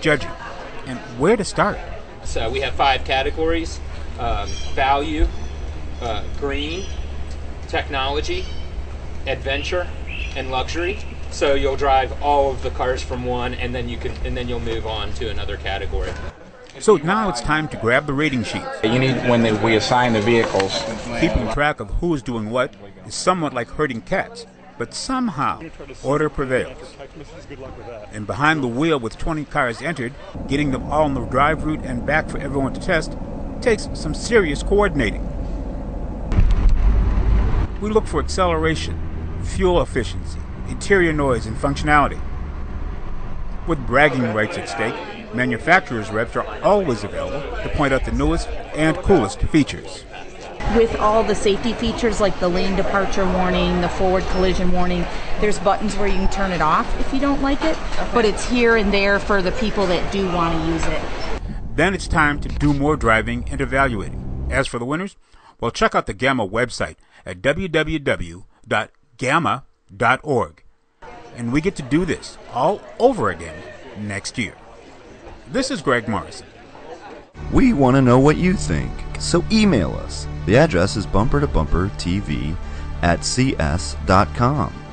judging and where to start. So we have five categories um, value, uh, green, technology, adventure, and luxury. So you'll drive all of the cars from one, and then you can, and then you'll move on to another category. So now it's time to grab the rating sheets. You need when they, we assign the vehicles. Keeping track of who's doing what is somewhat like herding cats, but somehow order prevails. And behind the wheel with 20 cars entered, getting them all on the drive route and back for everyone to test takes some serious coordinating. We look for acceleration, fuel efficiency, interior noise, and functionality. With bragging rights at stake, manufacturers' reps are always available to point out the newest and coolest features. With all the safety features like the lane departure warning, the forward collision warning, there's buttons where you can turn it off if you don't like it, but it's here and there for the people that do want to use it. Then it's time to do more driving and evaluating. As for the winners, well, check out the GAAMA website at www.gaama.org. And we get to do this all over again next year. This is Greg Morrison. We want to know what you think, so email us. The address is bumper to bumper TV at cs.com.